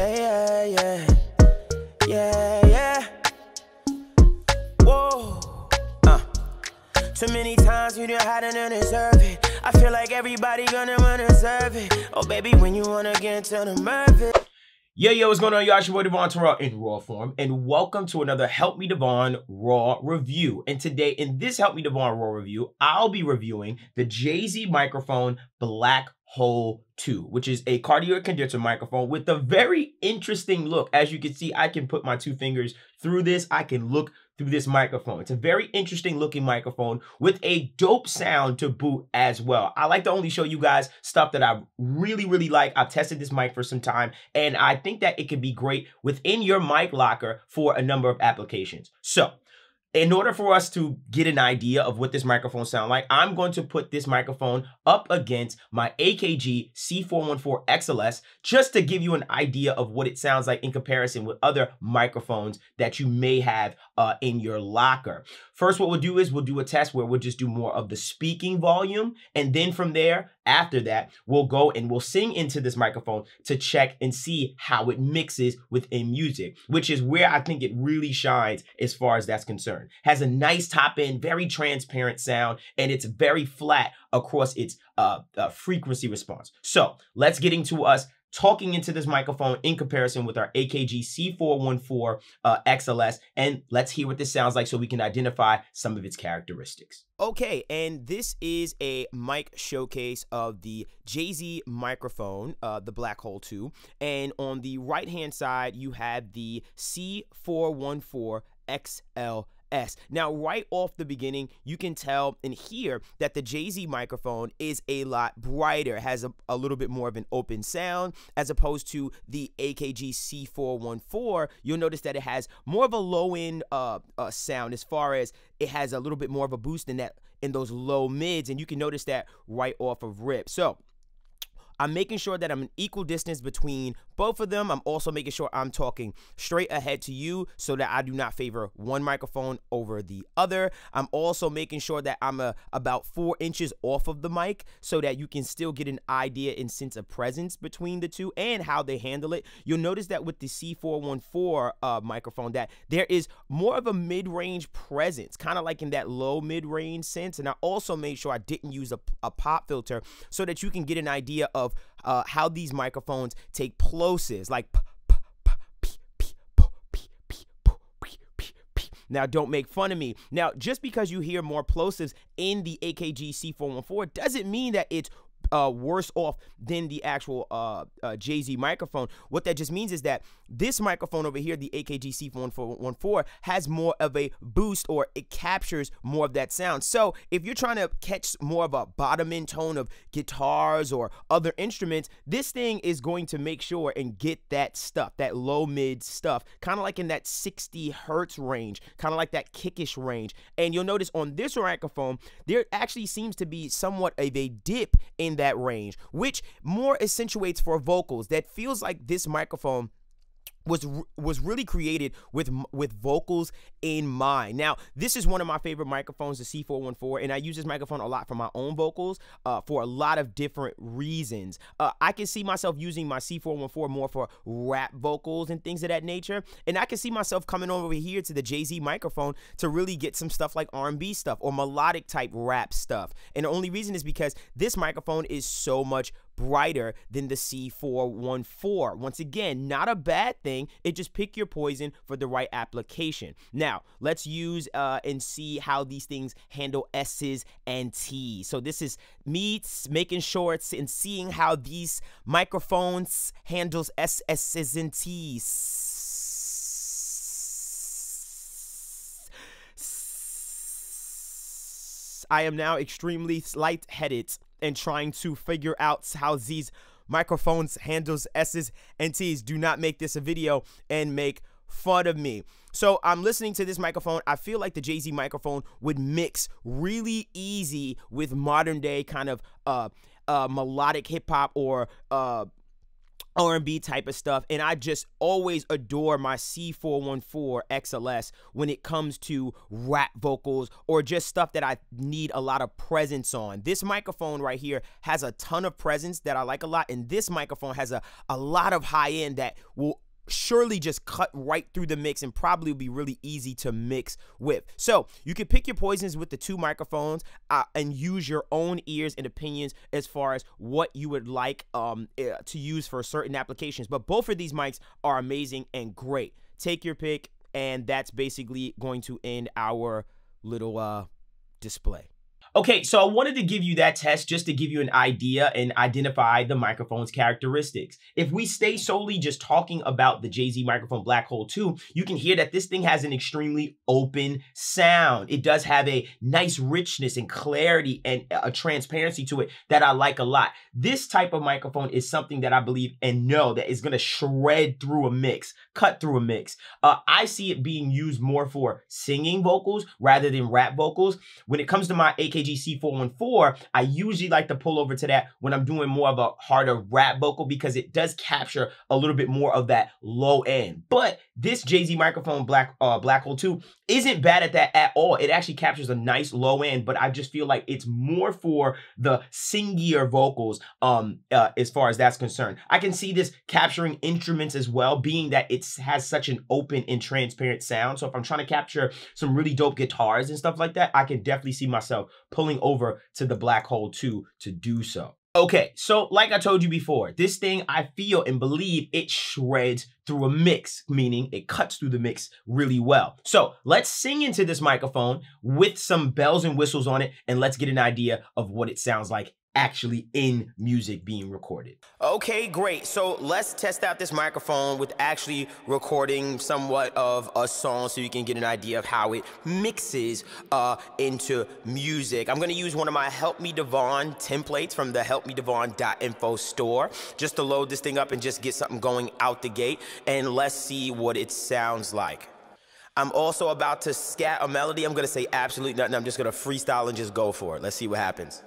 Yeah, yeah, yeah. Yeah, yeah. Whoa. Uh. Too many times you done had to deserve it. I feel like everybody gonna wanna deserve it. Oh, baby, when you wanna get into the Mervyn. Yo, yo, what's going on, y'all? Your boy Devvon Terrell in raw form, and welcome to another Help Me Devvon Raw review. And today, in this Help Me Devvon Raw review, I'll be reviewing the JZ microphone Black Hole 2, which is a cardioid condenser microphone with a very interesting look. As you can see, I can put my two fingers through this. I can look through this microphone. It's a very interesting looking microphone with a dope sound to boot as well. I like to only show you guys stuff that I really, really like. I've tested this mic for some time and I think that it could be great within your mic locker for a number of applications. So in order for us to get an idea of what this microphone sound like, I'm going to put this microphone up against my AKG C414 XLS just to give you an idea of what it sounds like in comparison with other microphones that you may have uh, in your locker. First, what we'll do is we'll do a test where we'll just do more of the speaking volume. And then from there, after that, we'll go and we'll sing into this microphone to check and see how it mixes within music, which is where I think it really shines as far as that's concerned. Has a nice top end, very transparent sound, and it's very flat across its uh, uh, frequency response. So let's get into us talking into this microphone in comparison with our AKG C414 uh, XLS. And let's hear what this sounds like so we can identify some of its characteristics. Okay, and this is a mic showcase of the JZ microphone, uh, the Black Hole 2. And on the right hand side, you have the C414 XL S. Now, right off the beginning, you can tell and hear that the JZ microphone is a lot brighter, has a, a little bit more of an open sound as opposed to the AKG C414. You'll notice that it has more of a low end uh, uh, sound as far as it has a little bit more of a boost in that in those low mids, and you can notice that right off of rip. So I'm making sure that I'm an equal distance between both of them. I'm also making sure I'm talking straight ahead to you so that I do not favor one microphone over the other. I'm also making sure that I'm a, about four inches off of the mic so that you can still get an idea and sense of presence between the two and how they handle it. You'll notice that with the C414 uh, microphone that there is more of a mid-range presence, kind of like in that low mid-range sense. And I also made sure I didn't use a, a pop filter so that you can get an idea of of uh, how these microphones take plosives, like Now, don't make fun of me. Now, just because you hear more plosives in the AKG C414 doesn't mean that it's uh, worse off than the actual uh, uh, JZ microphone. What that just means is that this microphone over here, the AKG C414, has more of a boost or it captures more of that sound. So if you're trying to catch more of a bottom end tone of guitars or other instruments, this thing is going to make sure and get that stuff, that low mid stuff, kind of like in that 60 hertz range, kind of like that kickish range. And you'll notice on this microphone, there actually seems to be somewhat of a dip in that range, which more accentuates for vocals. That feels like this microphone was was really created with with vocals in mind. Now, this is one of my favorite microphones, the C414, and I use this microphone a lot for my own vocals uh, for a lot of different reasons. Uh, I can see myself using my C414 more for rap vocals and things of that nature, and I can see myself coming over here to the JZ microphone to really get some stuff like R&B stuff or melodic type rap stuff. And the only reason is because this microphone is so much brighter than the C414. Once again, not a bad thing. It just pick your poison for the right application. Now, let's use uh, and see how these things handle S's and T's. So this is me making sure and seeing how these microphones handles S's and T's. I am now extremely light-headed and trying to figure out how these microphones handles S's and T's. Do not make this a video and make fun of me. So I'm listening to this microphone. I feel like the JZ microphone would mix really easy with modern day kind of uh, uh, melodic hip hop or uh, R&B type of stuff and I just always adore my C414 XLS when it comes to rap vocals or just stuff that I need a lot of presence on. This microphone right here has a ton of presence that I like a lot and this microphone has a a lot of high end that will surely just cut right through the mix and probably be really easy to mix with. So you can pick your poisons with the two microphones uh, and use your own ears and opinions as far as what you would like um, uh, to use for certain applications. But both of these mics are amazing and great. Take your pick, and that's basically going to end our little uh, display. Okay, so I wanted to give you that test just to give you an idea and identify the microphone's characteristics. If we stay solely just talking about the JZ microphone Black Hole 2, you can hear that this thing has an extremely open sound. It does have a nice richness and clarity and a transparency to it that I like a lot. This type of microphone is something that I believe and know that is going to shred through a mix, cut through a mix. Uh, I see it being used more for singing vocals rather than rap vocals. When it comes to my AK AKG C414, I usually like to pull over to that when I'm doing more of a harder rap vocal because it does capture a little bit more of that low end. But this JZ microphone Black uh, Black Hole 2 isn't bad at that at all. It actually captures a nice low end, but I just feel like it's more for the singier vocals um uh, as far as that's concerned. I can see this capturing instruments as well, being that it has such an open and transparent sound. So if I'm trying to capture some really dope guitars and stuff like that, I can definitely see myself pulling over to the Black Hole 2 to do so. Okay, so like I told you before, this thing I feel and believe it shreds through a mix, meaning it cuts through the mix really well. So let's sing into this microphone with some bells and whistles on it, and let's get an idea of what it sounds like actually in music being recorded. Okay, great. So let's test out this microphone with actually recording somewhat of a song so you can get an idea of how it mixes uh, into music. I'm gonna use one of my Help Me Devvon templates from the helpmedevvon.info store just to load this thing up and just get something going out the gate and let's see what it sounds like. I'm also about to scat a melody. I'm gonna say absolutely nothing. I'm just gonna freestyle and just go for it. Let's see what happens.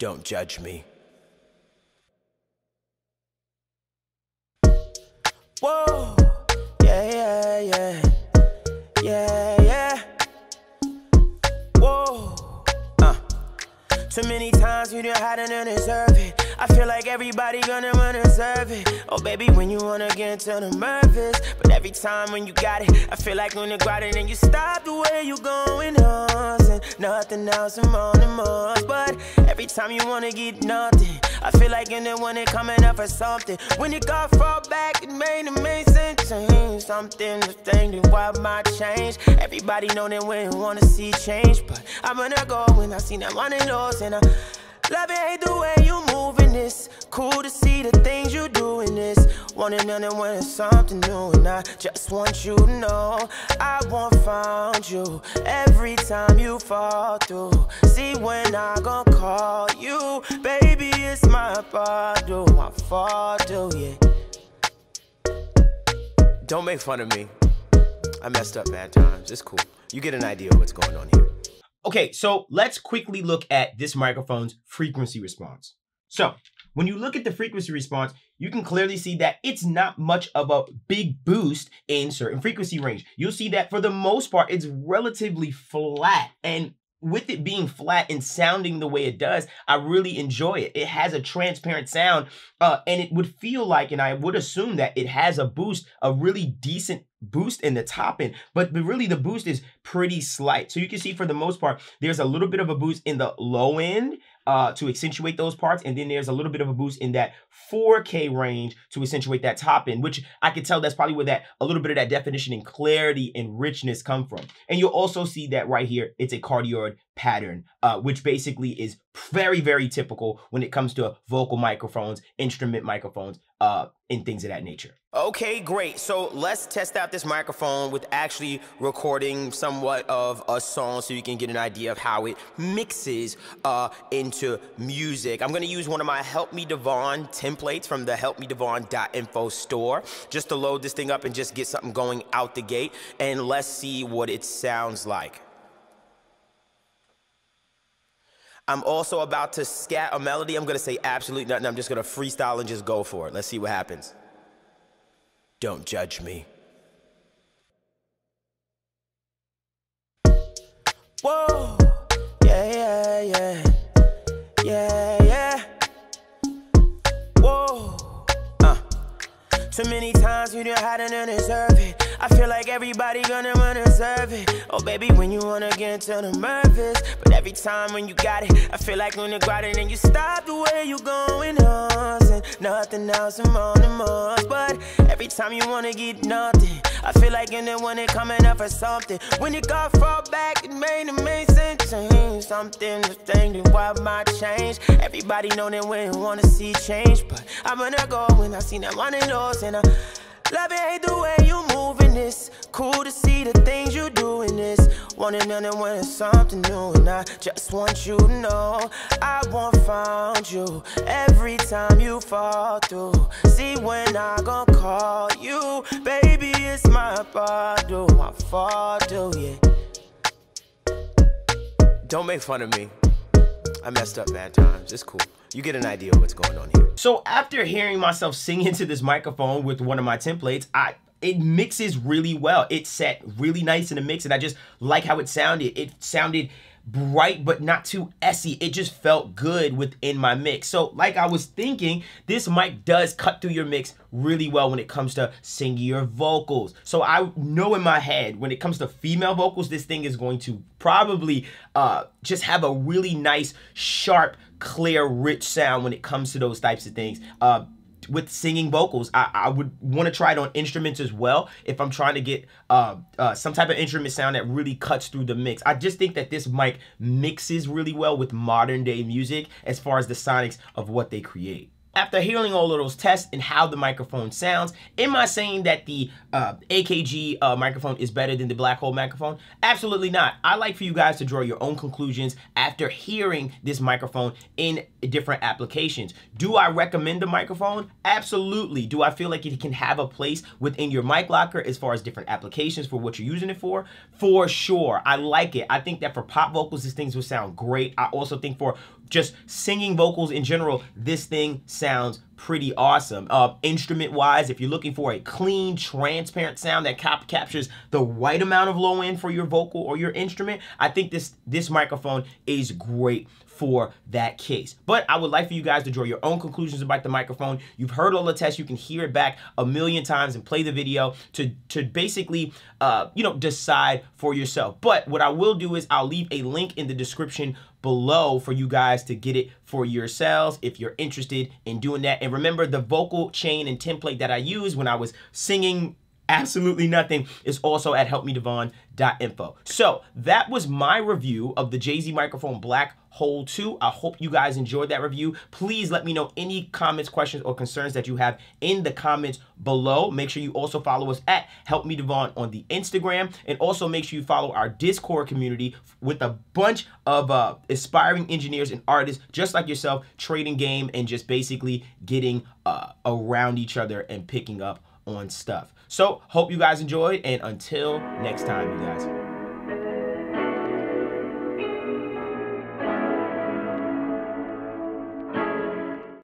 Don't judge me. Whoa, yeah, yeah, yeah, yeah, yeah. Whoa, uh. Too many times you done had to deserve it. I feel like everybody gonna wanna deserve it. Oh, baby, when you wanna get into the nervous. But every time when you got it, I feel like when you got it and you stop the way you going on. And nothing else I'm on most. But every time you wanna get nothing, I feel like in the one it coming up for something. When you got fall back, it made a make sense. Change something, the thing that what might change. Everybody know that we wanna see change. But I'm gonna go when I see that money lost and I Love it, hate the way you moving this. Cool to see the things you doing this. Wanting nothing when it's something new. And I just want you to know I won't find you every time you fall through. See when I gon' call you, baby, it's my. Do I fall through, yeah. Don't make fun of me. I messed up bad times. It's cool. You get an idea of what's going on here. Okay, so let's quickly look at this microphone's frequency response. So when you look at the frequency response, you can clearly see that it's not much of a big boost in certain frequency range. You'll see that for the most part, it's relatively flat. And with it being flat and sounding the way it does, I really enjoy it. It has a transparent sound, uh, and it would feel like, and I would assume that it has a boost, a really decent boost in the top end, but really the boost is pretty slight. So you can see for the most part, there's a little bit of a boost in the low end uh, to accentuate those parts. And then there's a little bit of a boost in that 4K range to accentuate that top end, which I could tell that's probably where that a little bit of that definition and clarity and richness come from. And you'll also see that right here, it's a cardioid pattern, uh, which basically is very, very typical when it comes to vocal microphones, instrument microphones, uh, and things of that nature. Okay, great. So let's test out this microphone with actually recording somewhat of a song so you can get an idea of how it mixes uh, into music. I'm gonna use one of my Help Me Devvon templates from the helpmedevvon.info store just to load this thing up and just get something going out the gate. And let's see what it sounds like. I'm also about to scat a melody. I'm gonna say absolutely nothing. I'm just gonna freestyle and just go for it. Let's see what happens. Don't judge me. Whoa, yeah, yeah, yeah, yeah, yeah. Whoa, uh. Too many times you done had to deserve it. I feel like everybody gonna wanna deserve it. Oh, baby, when you wanna get into the nervous. But every time when you got it, I feel like when you got it and you stop the way you going on. And nothing else I'm on the most. But every time you wanna get nothing, I feel like in the one it coming up for something. When you got fall back, it made a make sense. Change something, the thing that what might change. Everybody know that when you wanna see change. But I'm gonna go when I see that money lost and I Love it, hate the way you moving this. Cool to see the things you doing this. Wanting when it's something new, and I just want you to know I won't find you every time you fall through. See when I gon' call you, baby, it's my do my fault, do yeah. Don't make fun of me. I messed up bad times. It's cool you get an idea of what's going on here. So after hearing myself sing into this microphone with one of my templates, I it mixes really well. It set really nice in the mix, and I just like how it sounded. It sounded bright but not too essy. It just felt good within my mix. So like I was thinking, this mic does cut through your mix really well when it comes to singing your vocals. So I know in my head, when it comes to female vocals, this thing is going to probably uh, just have a really nice, sharp, clear, rich sound when it comes to those types of things. Uh, with singing vocals. I, I would want to try it on instruments as well if I'm trying to get uh, uh, some type of instrument sound that really cuts through the mix. I just think that this mic mixes really well with modern day music as far as the sonics of what they create. After hearing all of those tests and how the microphone sounds, am I saying that the uh, AKG uh, microphone is better than the black hole microphone? Absolutely not. I like for you guys to draw your own conclusions after hearing this microphone in different applications. Do I recommend the microphone? Absolutely. Do I feel like it can have a place within your mic locker as far as different applications for what you're using it for? For sure. I like it. I think that for pop vocals, these things will sound great. I also think for just singing vocals in general, this thing sounds pretty awesome. Uh, instrument wise, if you're looking for a clean, transparent sound that cap captures the right amount of low end for your vocal or your instrument, I think this this microphone is great for that case. But I would like for you guys to draw your own conclusions about the microphone. You've heard all the tests. You can hear it back a million times and play the video to, to basically, uh, you know, decide for yourself. But what I will do is I'll leave a link in the description below for you guys to get it for yourselves if you're interested in doing that. And remember the vocal chain and template that I used when I was singing absolutely nothing is also at helpmedevvon.info. So that was my review of the JZ Microphone Black Hole 2. I hope you guys enjoyed that review. Please let me know any comments, questions, or concerns that you have in the comments below. Make sure you also follow us at Help Me Devvon on the Instagram. And also make sure you follow our Discord community with a bunch of uh, aspiring engineers and artists just like yourself, trading game and just basically getting uh, around each other and picking up on stuff. So hope you guys enjoyed and until next time, you guys.